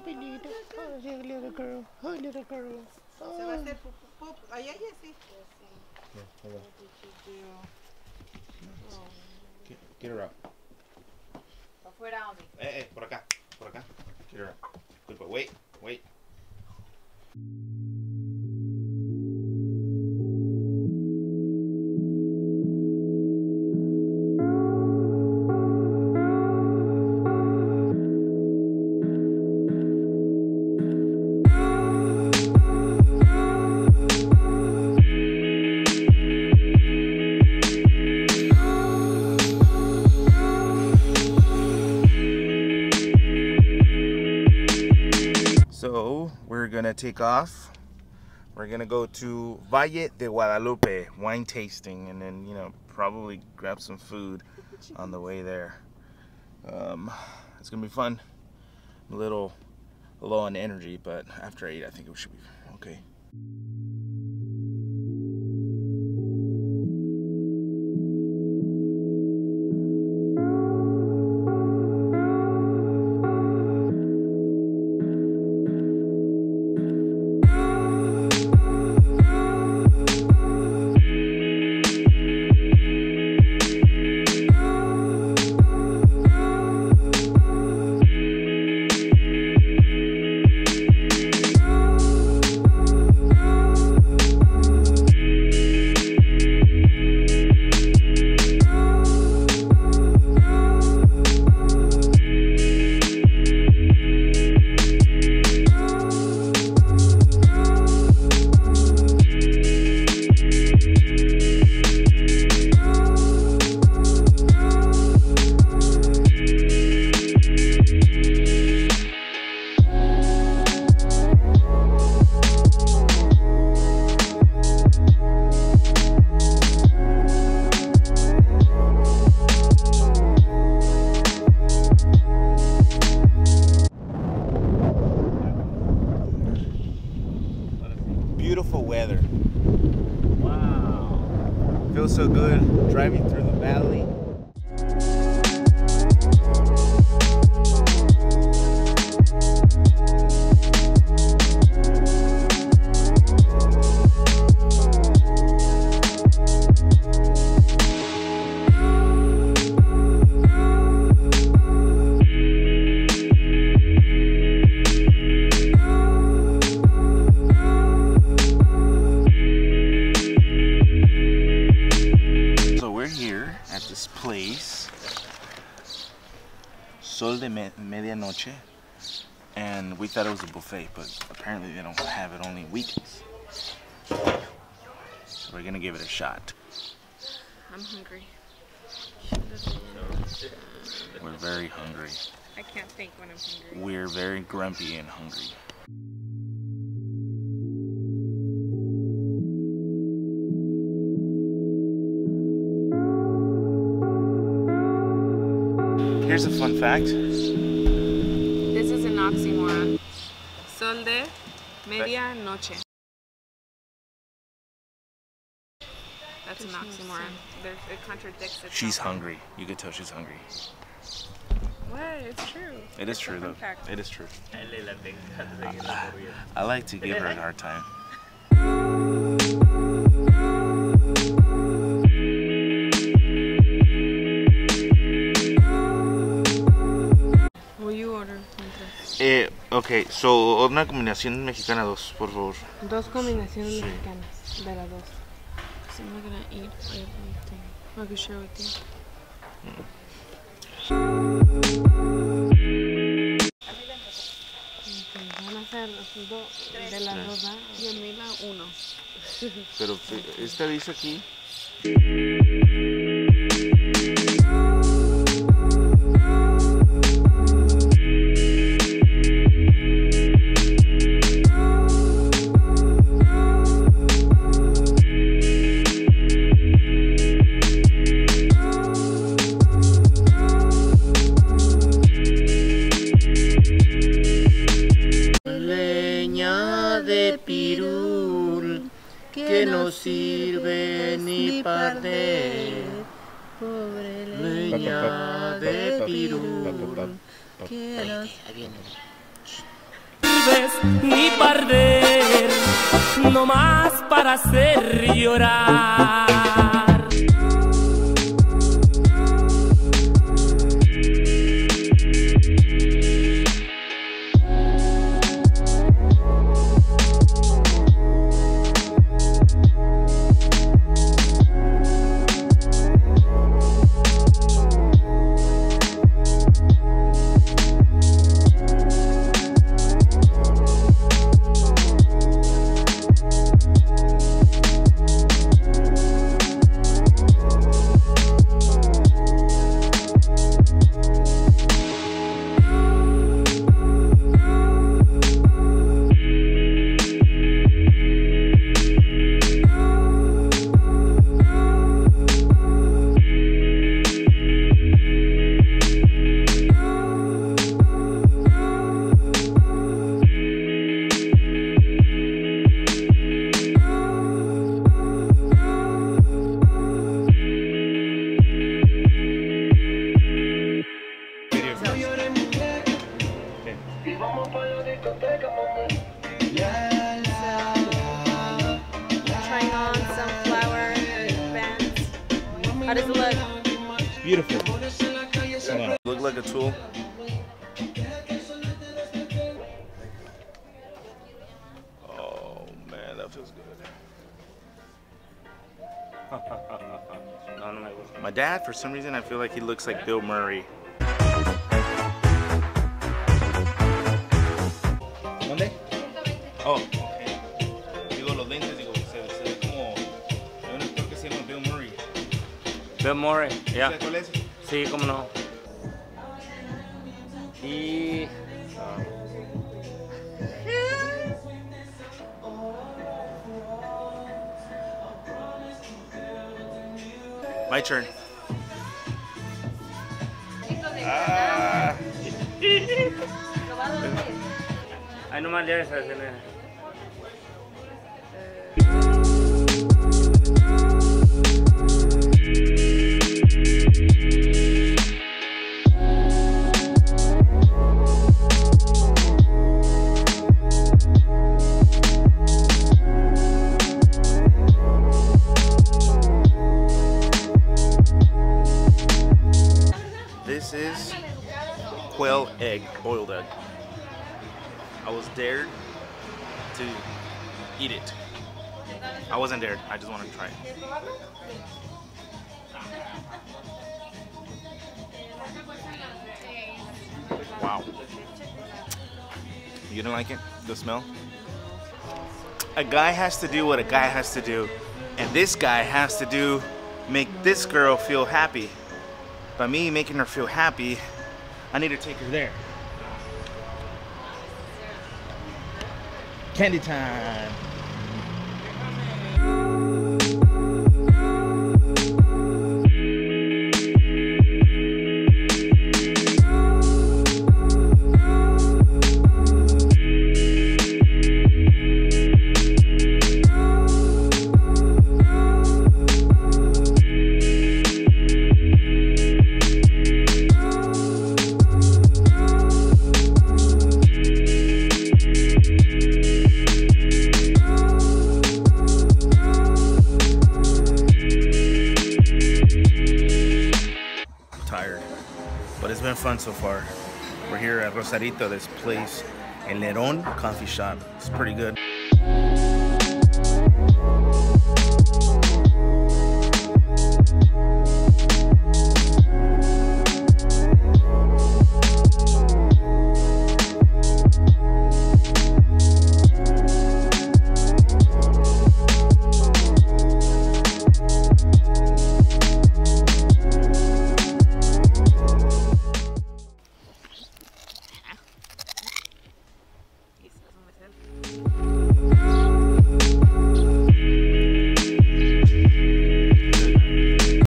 bonito. Oh, little girl. Oh, little girl. Oh. Se va a hacer pup, pup, pup. Allá, allá, sí. Get, get her out. Afuera, Omi. Eh, eh, por acá. Por acá. Get her out. Good boy. Wait, wait. Take off. We're gonna go to Valle de Guadalupe wine tasting, and then you know probably grab some food on the way there. Um, it's gonna be fun. I'm a little low on energy, but after I eat, I think it should be okay. Driving through the valley. Medianoche, and we thought it was a buffet, but apparently they don't have it only weekends. So we're gonna give it a shot. I'm hungry. We're very hungry. I can't think when I'm hungry. We're very grumpy and hungry. Here's a fun fact. This is an oxymoron. Sol de media noche. That's an oxymoron. There's, it contradicts itself. She's hungry. You could tell she's hungry. What? It's true. It is It's true though. fact. It is true. Él la tenga de la movida. I like to give her a hard time. Okay, so una combinación mexicana dos, por favor. Dos combinaciones Sí. mexicanas de las dos. Because I'm not gonna eat everything. I could share with you. Ok, Van a ser dos de las dos. Y a mí la uno. Pero esta dice aquí. Pirul que no sirve ni para arder. Leña de pirul que no sirves ni perder, no más para hacer llorar. Look? Beautiful. Hold. Look like a tool. Oh man, that feels good. No, no me gusta. My dad, for some reason, I feel like he looks like Bill Murray. ¿Dónde? Oh, Bill Murray, ya. Sí, cómo no. Y. My turn. Ah. Ay, no más le esa escena. Egg, boiled egg. I was dared to eat it. I wasn't dared. I just wanted to try it. Wow. You didn't like it? The smell? A guy has to do what a guy has to do. And this guy has to do, make this girl feel happy. By me making her feel happy, I need to take her there. Candy time. fun so far. We're here at Rosarito, this place, El Leron Coffee Shop. It's pretty good.